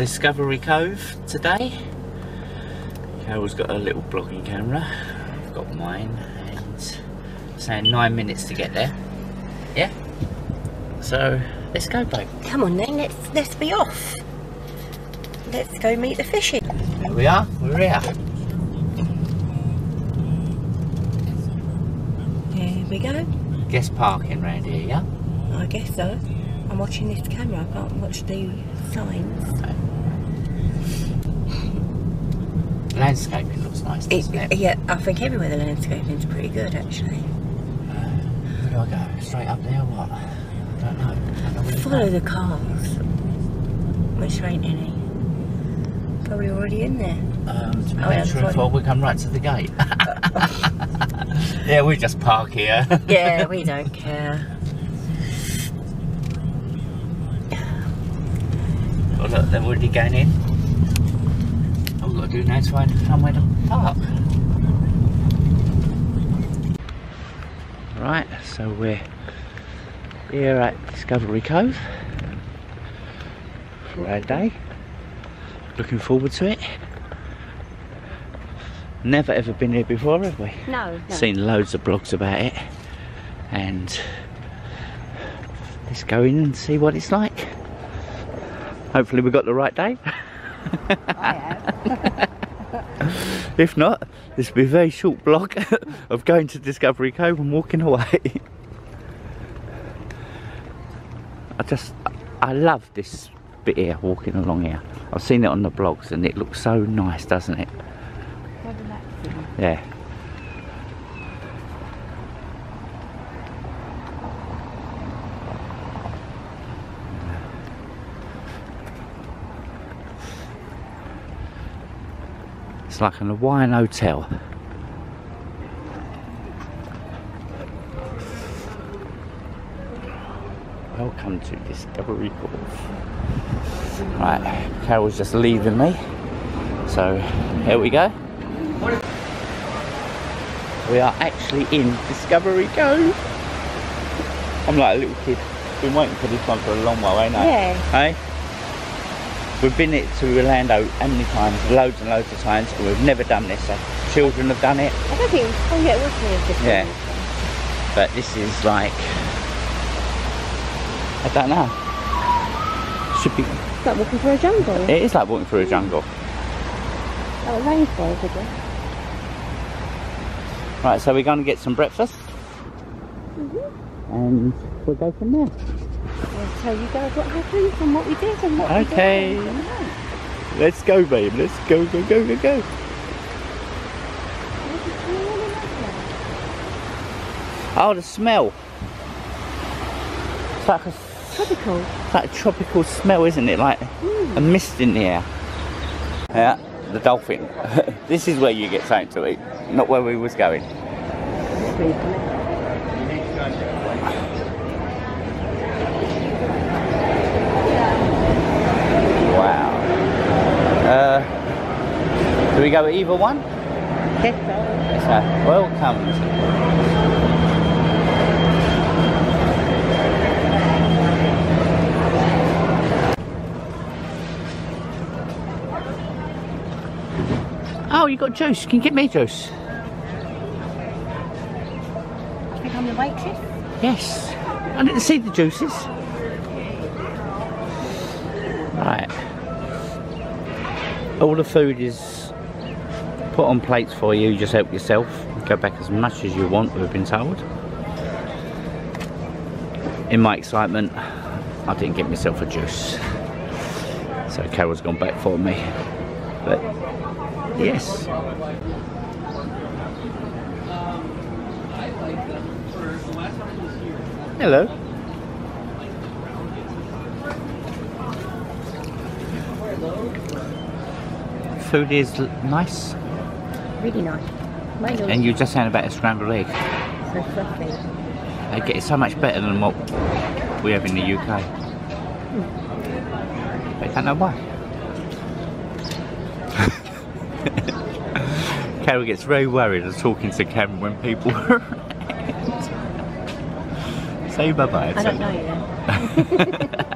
Discovery Cove today. Carole's got a little vlogging camera. I've got mine, and saying nine minutes to get there. Yeah. So let's go, babe. Come on then, let's let's be off. Let's go meet the fishing. Here we are. We're here. Here we go. Guest parking round here, yeah. I guess so. I'm watching this camera. I can't watch the signs. Landscaping looks nice, doesn't it? It, yeah, I think everywhere the landscaping's pretty good actually. Where do I go? Straight up there or what? I don't know. I don't know Follow the cars, which there ain't any. Probably already in there. Um, to be Oh, yeah, truthful, we come right to the gate. yeah, we just park here. Yeah, we don't care. oh, look, they're already going in. All to do now is find somewhere to park. Right, so we're here at Discovery Cove for our day. Looking forward to it. Never ever been here before, have we? No, no. Seen loads of blogs about it, and let's go in and see what it's like. Hopefully, we got the right day. I have. If not, this will be a very short blog of going to Discovery Cove and walking away. I just, I love this bit here, walking along here. I've seen it on the blogs and it looks so nice, doesn't it? Yeah. It's like an Hawaiian hotel. Welcome to Discovery Cove. Right, Carole's just leaving me. So here we go. We are actually in Discovery Cove. I'm like a little kid. Been waiting for this one for a long while, ain't I? Yeah. Hey? We've been it to Orlando how many times? Loads and loads of times, and we've never done this. So children have done it, I don't think. Oh yeah, it was me. Yeah. but this is like I don't know. Should be. It's like walking through a jungle. It is like walking through a jungle. Like a rainforest, I guess. Right, so we're going to get some breakfast, mm-hmm. and we'll go from there. I'll tell you guys what happened and what we did and what Okay. we did. Let's go, babe. Let's go, go, go, go, go. Oh, the smell. It's like a, Tropical. it's like a tropical smell, isn't it? Like hmm. a mist in the air. Yeah, the dolphin. this is where you get something to eat, not where we was going. Wow. Uh, do we go with either one? Yes, sir. Welcome. Oh, you got juice. Can you get me juice? Think I'm the waitress? Yes. I didn't see the juices. Right. All the food is put on plates for you. Just help yourself. Go back as much as you want, we've been told. In my excitement, I didn't get myself a juice. So Carole's gone back for me. But yes. Hello. Food is nice. Really nice. And you just saying about a scrambled egg. so fluffy. They get it so much better than what we have in the UK. But I don't know why. Carole gets very worried of talking to Cameron when people are around. Say bye bye. I don't know you then.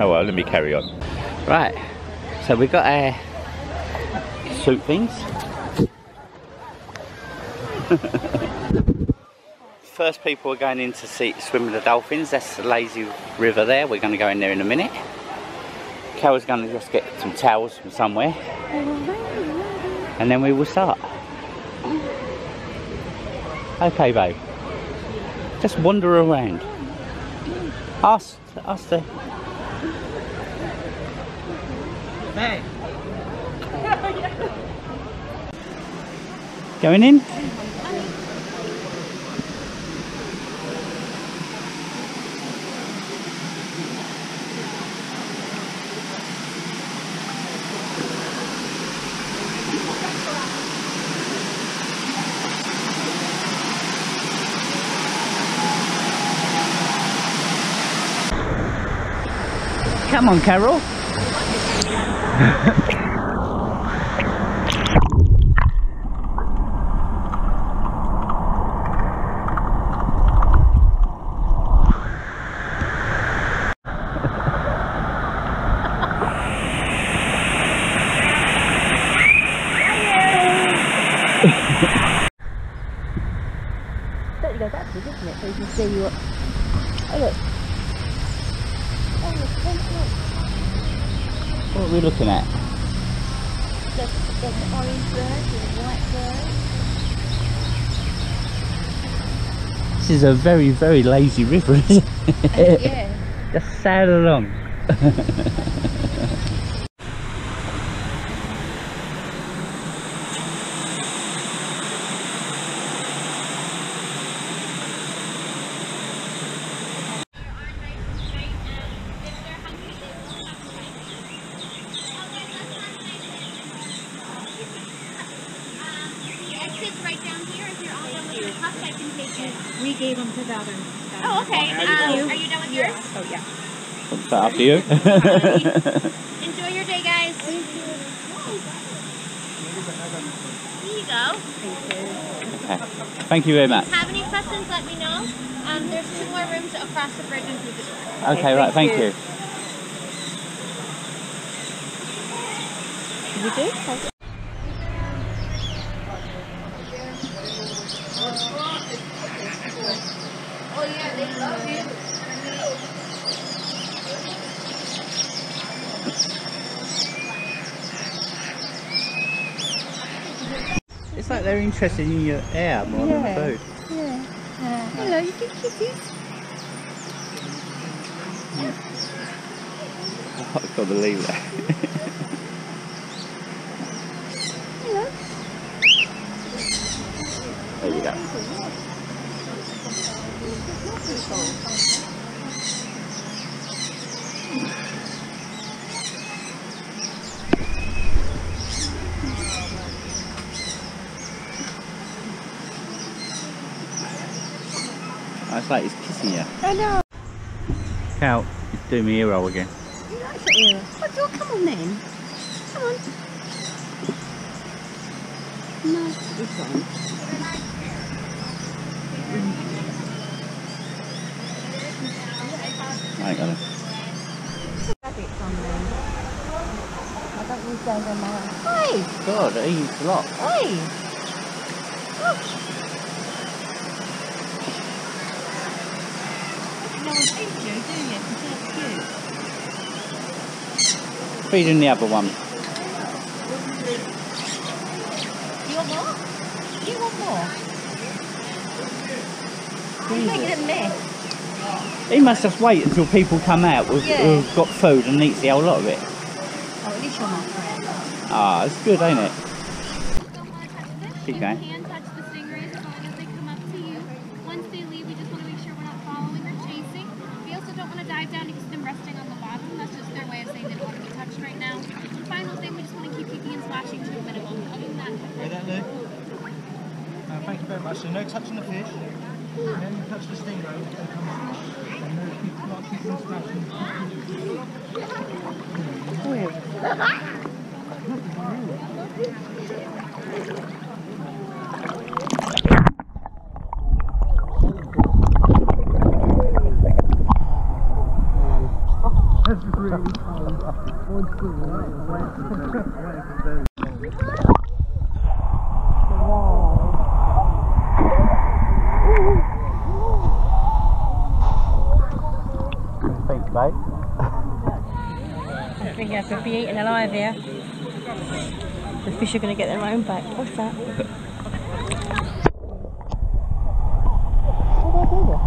Oh well, let me carry on. Right, so we got our soup things. First people are going in to see swim with the dolphins. That's the lazy river there. We're going to go in there in a minute. Carole's going to just get some towels from somewhere, and then we will start. Okay, babe. Just wander around. Ask, ask the Going in? Come on, Carole. Don't you go that big, isn't it? So you can see what. Oh look. Oh look. What are we looking at? There's, there's an orange bird with a white bird. This is a very, very lazy river, isn't it? yeah. Just sail along. The exit's right down here. If you're all done with your cups, I can take it. We gave them to the other. Oh, okay. Um, are you done with yours? Oh, yeah. What's that after you? Enjoy your day, guys. Here you go. Okay. Thank you very much. If you have any questions, let me know. Um, there's two more rooms across the bridge and through the door. Okay, right, thank you. You do? It's like they're interested in your air more Yeah. than food. Yeah. Uh, hello, you kitties. I can't believe that. like it's kissing you. I know. It's doing me hero again. You like it here. Oh, do come on then. Come on. No, this one. I got it. Rabbits. I don't need to go there now. Hey! God, it eats a lot. Hey! Oh. No one feeds you, do you? Because they're. Feeding the other one. You want more? You want more? You're making a mess. He must just wait until people come out with, Yeah. who've got food and eats the whole lot of it. Oh, at least you're my friend. Ah, it's good, ain't it? Keep You going. can touch the stingrays as long as they come up to you. Once they leave, we just want to make sure we're not following or chasing. We also don't want to dive down because them resting on the bottom. That's just their way of saying they don't want to be touched right now. And final thing, we just want to keep kicking and splashing to a minimum. Other than that, Hear that, Lou? Uh, thank you very much. So no touching the fish. Then you touch the stingray and come on. And no keep, not splashing. That's really cold. One's cool, right? I'm waiting for the- I'm waiting for the- Thanks, mate. Think I could be eaten alive here. The fish are going to get their own back. What's that? What did I do there?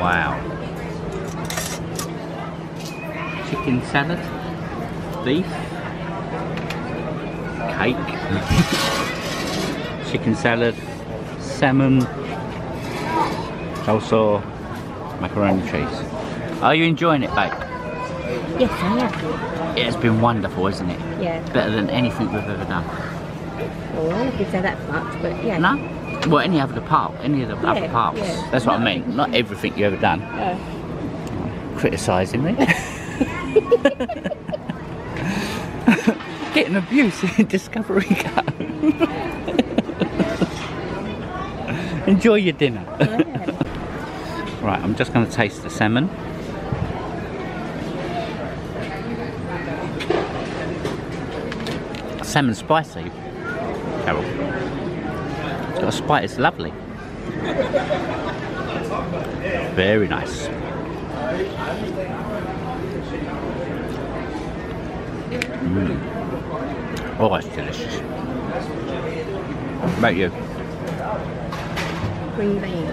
Wow. Chicken salad, beef, cake, chicken salad, salmon, also macaroni cheese. Are you enjoying it, babe? Yes, I am. It's been wonderful, isn't it? Yeah. Better than anything we've ever done. Well, I wouldn't say that much, but yeah. No? Well, any other park, any of the other Yeah, parks. yeah. That's what I mean. Not everything you've ever done. Uh, criticising me. Getting abuse in Discovery Cove. Enjoy your dinner. right, I'm just going to taste the salmon. Salmon spicy, Carole. It's got a spice, it's lovely. Very nice. Mm. Oh, that's delicious. What about you? green beans.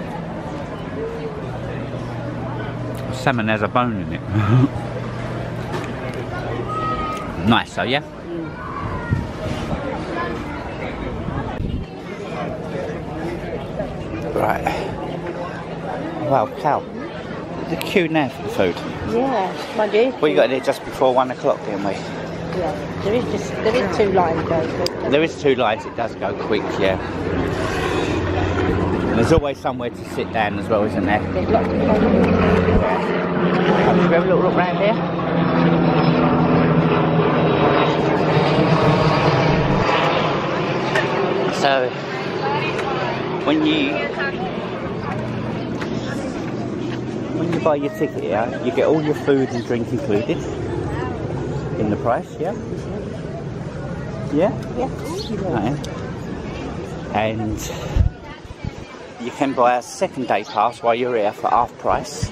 Salmon has a bone in it. nice, so yeah? Right. Wow, cow. The queue now for the food. Yeah, my dear. We got there just before one o'clock, didn't we? Yeah, there is just there is two lines though. There is two lines, it does go quick, yeah. And there's always somewhere to sit down as well, isn't there? There's lots of places. Should we have a little look round here? So, when you when you buy your ticket here, you get all your food and drink included in the price, yeah? Yeah? Yeah. Right. And you can buy a second day pass while you're here for half price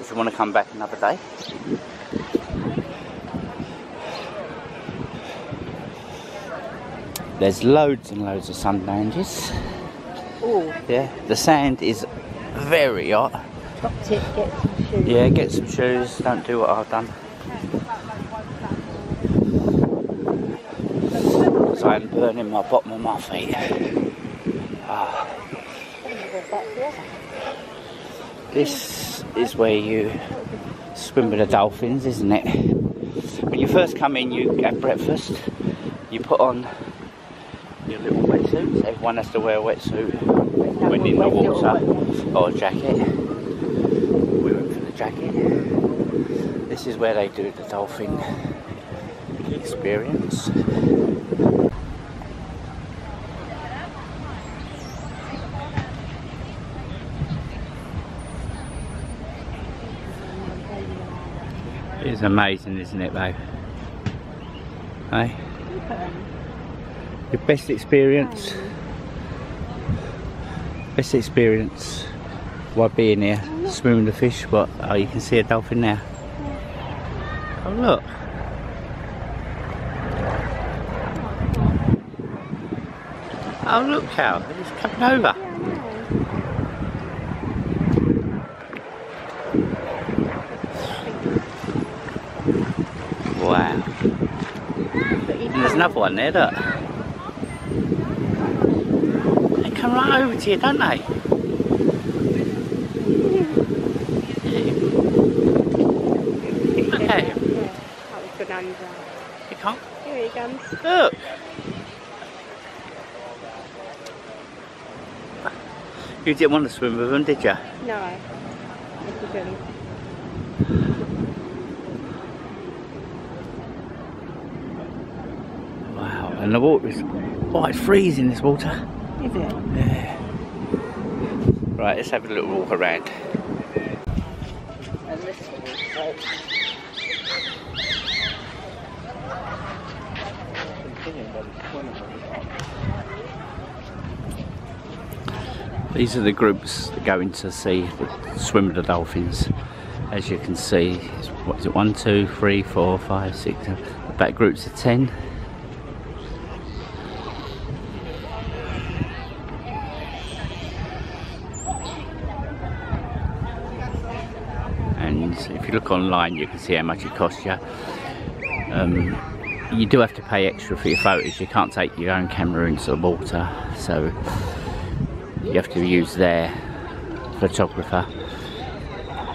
if you want to come back another day. There's loads and loads of sun lounges. Oh, Yeah, the sand is very hot. top tip, get some shoes. Yeah, get some shoes. Don't do what I've done. So I'm burning my bottom of my feet. Ah. This is where you swim with the dolphins, isn't it? When you first come in, you have breakfast. You put on your little wetsuits. Everyone has to wear a wetsuit when in the water or a jacket. We went for the jacket. This is where they do the dolphin experience. Amazing, isn't it, babe? Hey? Your best experience? Best experience while being here, swimming the fish. but Oh, you can see a dolphin now. Oh, look. Oh, look, Cal. It's coming over. Wow. And there's another one there. They come right over to you, don't they? Okay, you can't. Here he comes. Look. You didn't want to swim with them, did you? No. I didn't. in the water. It's, oh, it's freezing this water. Is it? Yeah. Right, let's have a little walk around. These are the groups that go into the swim with the dolphins. As you can see, what is it, one, two, three, four, five, six, seven. The back groups are 10. You look online you can see how much it costs you. Um, you do have to pay extra for your photos. You can't take your own camera into the water so you have to use their photographer.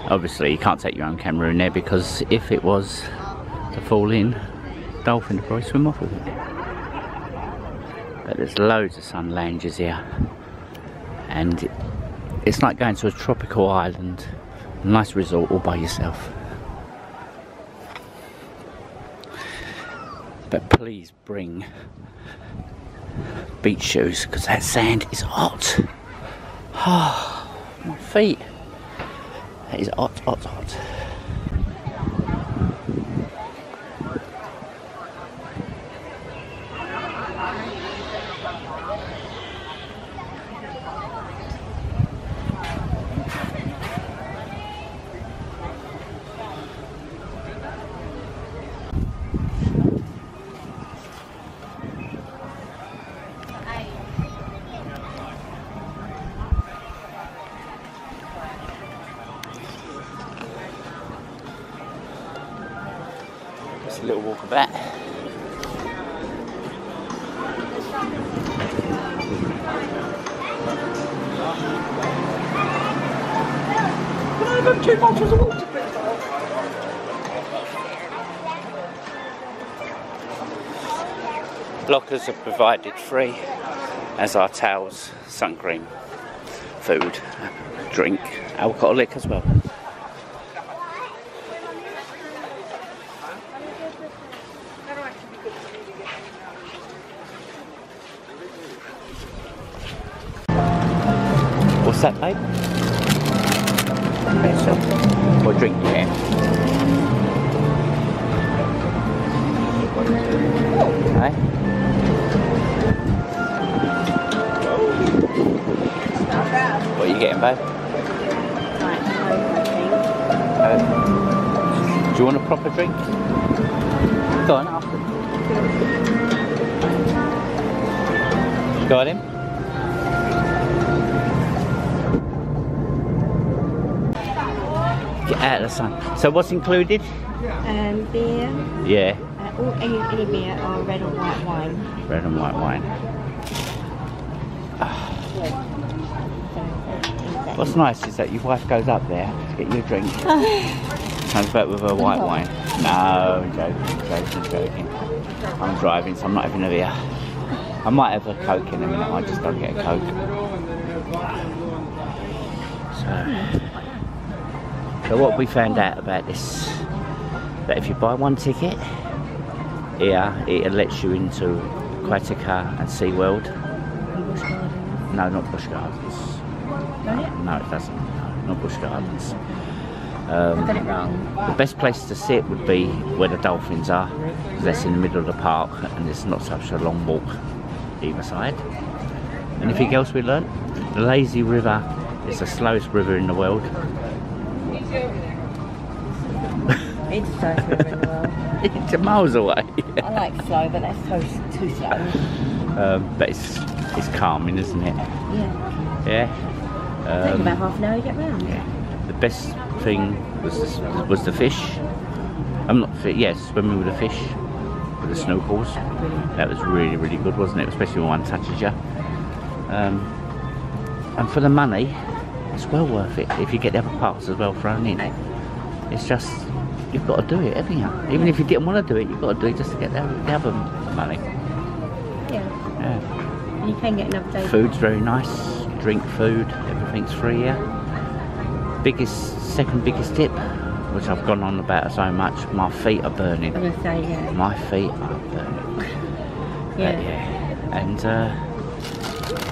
Obviously you can't take your own camera in there because if it was to fall in dolphin would probably swim off with it. But there's loads of sun lounges here. And it's like going to a tropical island nice resort all by yourself. But please bring beach shoes because that sand is hot. Oh, my feet. That is hot, hot, hot. Little walk about. Can I have two bottles of water, please? Lockers are provided free, as are towels, sun cream, food, drink, alcoholic as well. Babe? Okay, so what drink you have? Hey? What are you getting, babe? Right. Uh, do you want a proper drink? Go on, after. Got him? Of the sun. So what's included? Um, beer, Yeah, uh, or any, any beer or red or white wine. red and white wine. So. What's nice is that your wife goes up there to get you a drink, comes back with her white wine. No, I'm joking, joking, joking. I'm driving, so I'm not having a beer. I might have a coke in a minute. I just don't get a coke. So, so what we found out about this, that if you buy one ticket, here it lets you into Aquatica and SeaWorld. No, not Busch Gardens. No, no, it doesn't. No, not Busch Gardens. Um, I've done it wrong. the best place to sit would be where the dolphins are, 'cause that's in the middle of the park and it's not such a long walk either side. Anything else we learnt? The lazy river is the slowest river in the world. It's the slowest river in the world. it's miles away. I like slow, but that's so, too slow. um, but it's it's calming, isn't it? Yeah. Yeah. Take Um, about half an hour to get round. yeah. The best thing was was the fish. I'm not fit. Yes, swimming with the fish, with the snorkels. Brilliant. That was really, really good, wasn't it? Especially when one touches you. Um, and for the money, it's well worth it if you get the other parts as well thrown in. It's just, you've got to do it, haven't you? Even if you didn't want to do it, you've got to do it just to get the, the other money. Yeah. Yeah. And you can get another day. Food's very nice, drink, food, everything's free here. Biggest, second biggest tip, which I've gone on about so much, my feet are burning. I'm gonna say yeah. My feet are burning. But Yeah. yeah. And uh,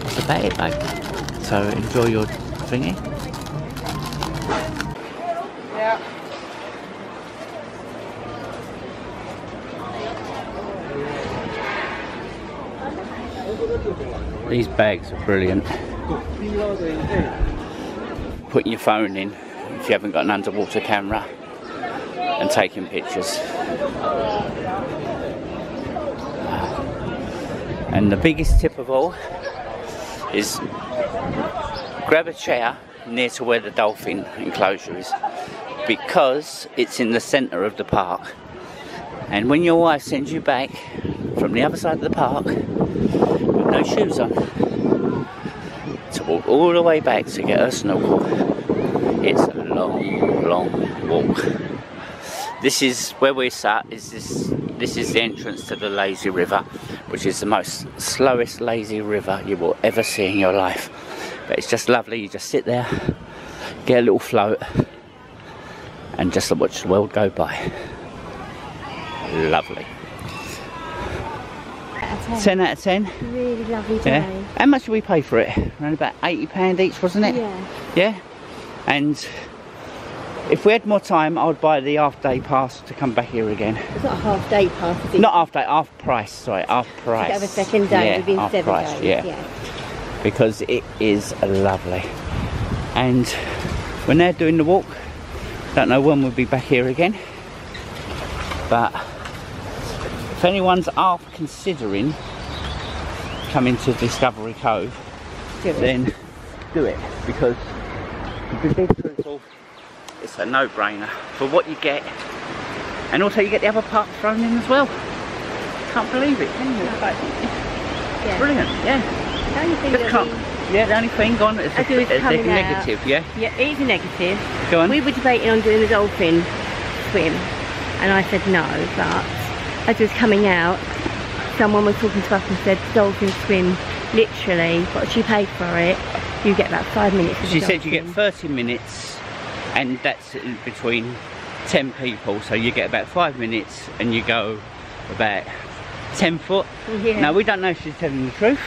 that's about it, babe. So enjoy your thingy. These bags are brilliant. Putting your phone in if you haven't got an underwater camera and taking pictures. And the biggest tip of all is grab a chair near to where the dolphin enclosure is because it's in the centre of the park. And when your wife sends you back from the other side of the park with no shoes on to walk all the way back to get her snorkel, it's a long, long walk. This is where we're sat. Is this? This is the entrance to the lazy river, which is the most slowest lazy river you will ever see in your life. But it's just lovely. You just sit there, get a little float, and just watch the world go by. Lovely. 10. Ten out of ten. Really lovely day. Yeah. How much did we pay for it? Around about eighty pound each, wasn't it? Yeah. Yeah. And if we had more time, I would buy the half day pass to come back here again. It's not a half day pass, is it? Not half day, half price. Sorry, half price. have a second day yeah, half seven price, days. Yeah. Because it is lovely. And when they're doing the walk, don't know when we'll be back here again. But if anyone's half considering coming to Discovery Cove, then do it because to be truthful, it's a no-brainer for what you get, and also you get the other part thrown in as well. Can't believe it, can you? Yeah. brilliant, yeah. The only thing we- Yeah, the only thing gone is the, uh, the out. negative. Yeah, Yeah, it is a negative. go on. We were debating on doing the dolphin swim, and I said no, but as it was coming out, someone was talking to us and said dolphin swim, literally, what you paid for it, you get about five minutes she the said you get 30 minutes, and that's between 10 people, so you get about five minutes, and you go about 10 foot. Yeah. Now we don't know if she's telling the truth.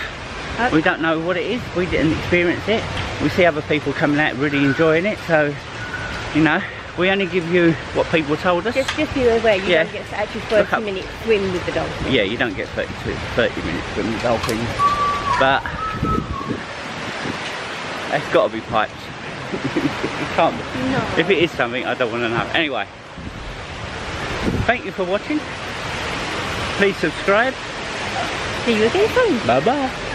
Uh, We don't know what it is. We didn't experience it. We see other people coming out really enjoying it. So, you know, we only give you what people told us. Just, just be aware, you Yeah. don't get to actually 30 minutes swim with the dolphin. Yeah, you don't get 30, to 30 minutes from the dolphins. But that's got to be piped. it can't be. No. If it is something, I don't want to know. Anyway, thank you for watching. Please subscribe. See you again soon. Bye bye.